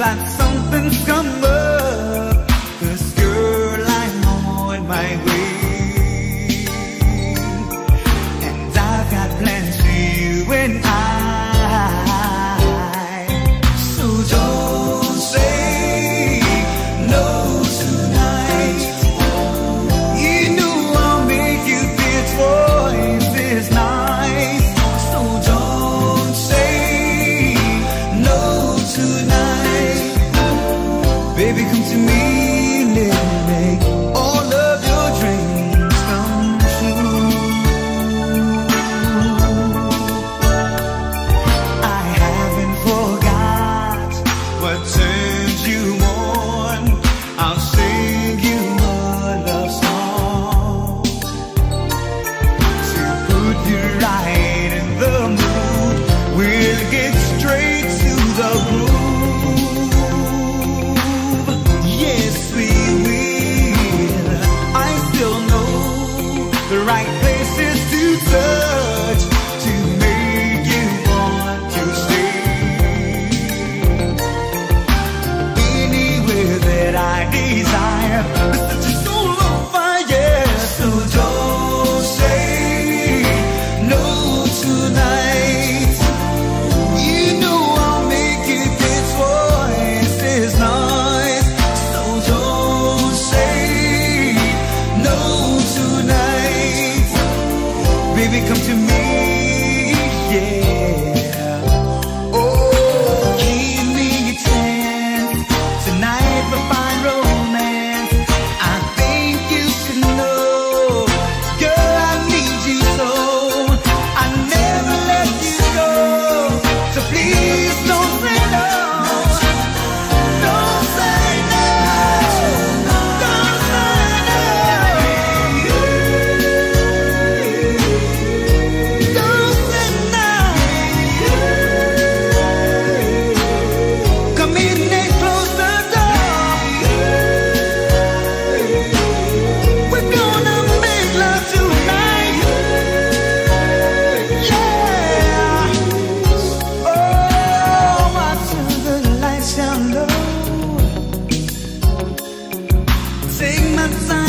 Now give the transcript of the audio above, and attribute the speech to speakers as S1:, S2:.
S1: like something's coming. to me, little sun.